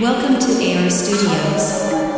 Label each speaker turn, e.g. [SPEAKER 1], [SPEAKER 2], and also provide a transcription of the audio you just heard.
[SPEAKER 1] Welcome to AR Studios.